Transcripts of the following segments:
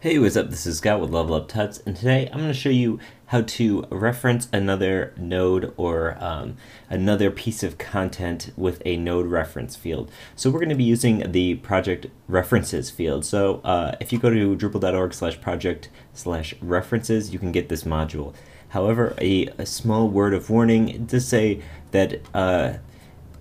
Hey, what's up? This is Scott with Level Up Tuts, and today I'm going to show you how to reference another node or um, another piece of content with a node reference field. So we're going to be using the project references field. So uh, if you go to drupal.org slash project slash references, you can get this module. However, a, a small word of warning, does say that uh,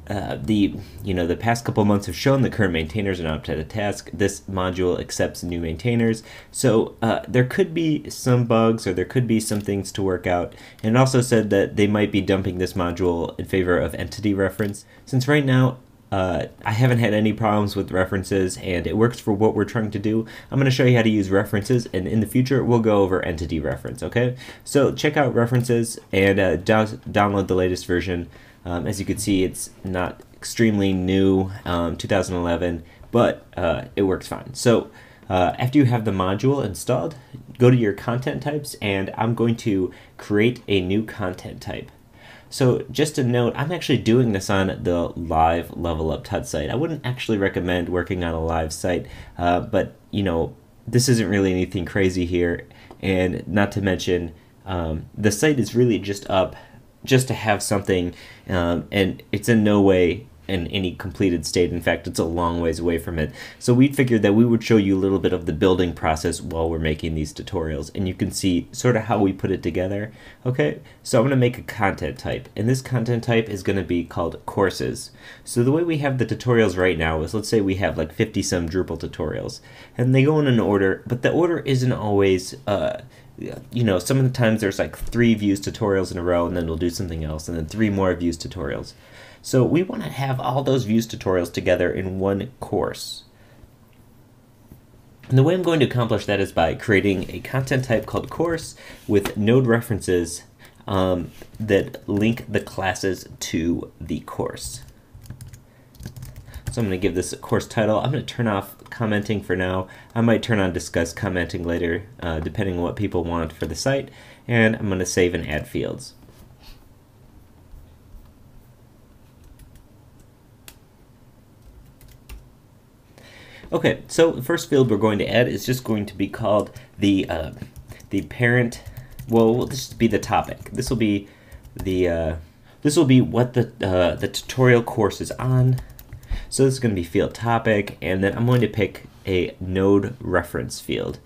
uh, the you know the past couple months have shown the current maintainers are not up to the task. This module accepts new maintainers, so uh, there could be some bugs or there could be some things to work out. And it also said that they might be dumping this module in favor of entity reference. Since right now uh, I haven't had any problems with references and it works for what we're trying to do. I'm going to show you how to use references and in the future we'll go over entity reference, okay? So check out references and uh, download the latest version. Um, as you can see, it's not extremely new, um, 2011, but uh, it works fine. So uh, after you have the module installed, go to your content types, and I'm going to create a new content type. So just a note, I'm actually doing this on the live Level Up Tut site. I wouldn't actually recommend working on a live site, uh, but you know, this isn't really anything crazy here, and not to mention, um, the site is really just up just to have something, um, and it's in no way in any completed state. In fact, it's a long ways away from it. So we figured that we would show you a little bit of the building process while we're making these tutorials, and you can see sort of how we put it together. Okay, so I'm going to make a content type, and this content type is going to be called courses. So the way we have the tutorials right now is, let's say we have like 50 some Drupal tutorials, and they go in an order, but the order isn't always uh, you know, some of the times there's like three views tutorials in a row, and then we'll do something else, and then three more views tutorials. So we want to have all those views tutorials together in one course. And the way I'm going to accomplish that is by creating a content type called course with node references um, that link the classes to the course. So I'm going to give this a course title. I'm going to turn off commenting for now. I might turn on Disqus commenting later, uh, depending on what people want for the site. And I'm going to save and add fields. Okay, so the first field we're going to add is just going to be called the uh, the parent. Well, this will be the topic. This will be the uh, this will be what the uh, the tutorial course is on. So this is going to be field topic, and then I'm going to pick a node reference field.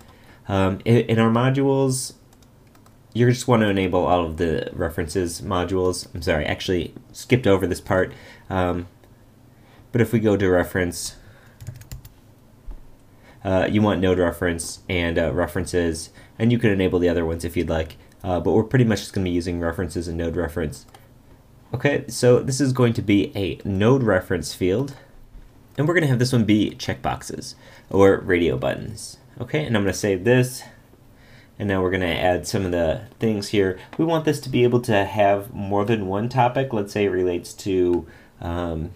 Um, in, in, our modules, you just want to enable all of the references modules. I'm sorry, actually skipped over this part. Um, but if we go to reference, uh, you want node reference and uh, references, and you can enable the other ones if you'd like. Uh, but we're pretty much just going to be using references and node reference. Okay, so this is going to be a node reference field. And we're going to have this one be checkboxes or radio buttons. Okay, and I'm going to save this. And now we're going to add some of the things here. We want this to be able to have more than one topic. Let's say it relates to um,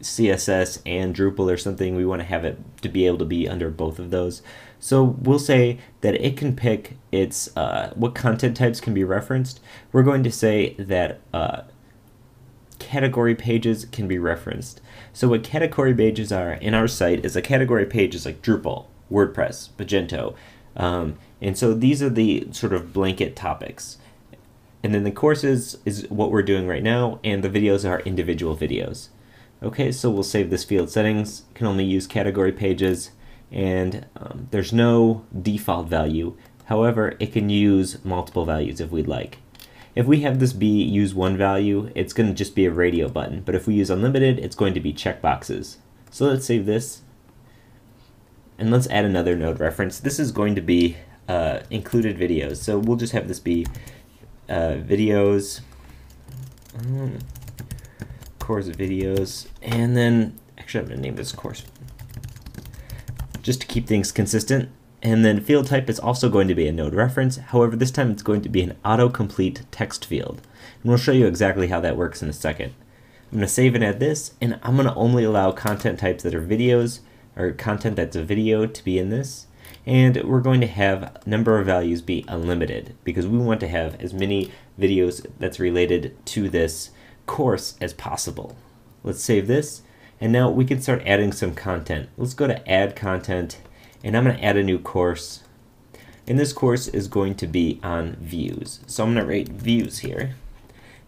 CSS and Drupal or something. We want to have it to be able to be under both of those. So we'll say that it can pick its uh, what content types can be referenced. We're going to say that uh, category pages can be referenced. So what category pages are in our site is a category page is like Drupal, WordPress, Magento. Um, and so these are the sort of blanket topics. And then the courses is what we're doing right now, and the videos are individual videos. Okay, so we'll save this field settings, can only use category pages, and um, there's no default value. However, it can use multiple values if we'd like. If we have this be use one value, it's going to just be a radio button. But if we use unlimited, it's going to be checkboxes. So let's save this. And let's add another node reference. This is going to be uh, included videos. So we'll just have this be uh, videos, um, course videos, and then actually I'm going to name this course just to keep things consistent. And then field type is also going to be a node reference. However, this time it's going to be an autocomplete text field. And we'll show you exactly how that works in a second. I'm going to save and add this, and I'm going to only allow content types that are videos, or content that's a video to be in this. And we're going to have number of values be unlimited, because we want to have as many videos that's related to this course as possible. Let's save this, and now we can start adding some content. Let's go to add content and I'm going to add a new course. And this course is going to be on views. So I'm going to write views here.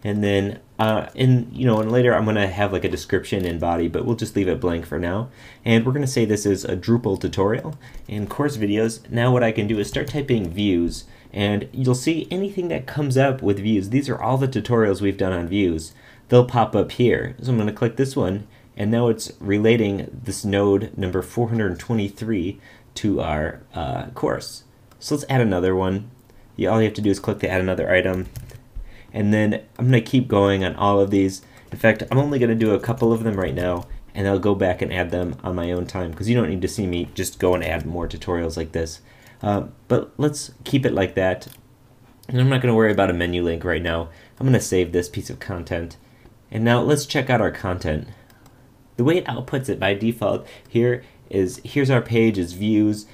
And then, uh, in you know, and later I'm going to have like a description in body, but we'll just leave it blank for now. And we're going to say this is a Drupal tutorial and course videos. Now what I can do is start typing views, and you'll see anything that comes up with views. These are all the tutorials we've done on views. They'll pop up here. So I'm going to click this one, and now it's relating this node number 423 to our uh, course. So let's add another one. Yeah, all you have to do is click to add another item. And then I'm going to keep going on all of these. In fact, I'm only going to do a couple of them right now, and I'll go back and add them on my own time because you don't need to see me just go and add more tutorials like this. Uh, but let's keep it like that. And I'm not going to worry about a menu link right now. I'm going to save this piece of content. And now let's check out our content. The way it outputs it by default here is here's our page is views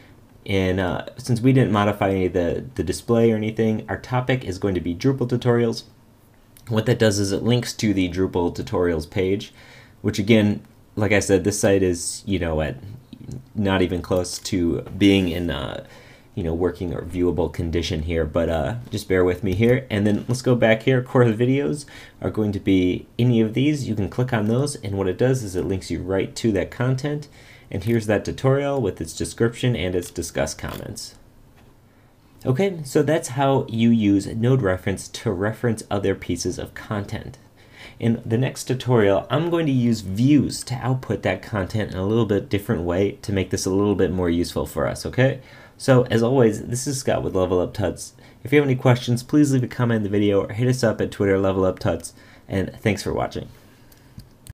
and uh, since we didn't modify any the, the display or anything, our topic is going to be Drupal tutorials. What that does is it links to the Drupal tutorials page, which again, like I said, this site is, you know, at not even close to being in, uh, you know, working or viewable condition here, but uh, just bear with me here. And then let's go back here. Core videos are going to be any of these. You can click on those, and what it does is it links you right to that content. And here's that tutorial with its description and its Disqus comments. Okay, so that's how you use node reference to reference other pieces of content. In the next tutorial, I'm going to use views to output that content in a little bit different way to make this a little bit more useful for us, okay? So as always, this is Scott with Level Up Tuts. If you have any questions, please leave a comment in the video or hit us up at Twitter Level Up Tuts, and thanks for watching.